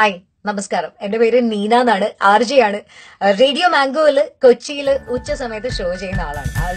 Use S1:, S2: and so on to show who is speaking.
S1: Hi നമസ്കാരം. എന്റെ പേര് നീന എന്നാണ്. ആർജയാണ് ആണ്. റേഡിയോ മാംഗോയിൽ കൊച്ചിയിൽ ഉച്ച സമയത്ത് ഷോ ചെയ്യുന്ന ആളാണ്. ആർ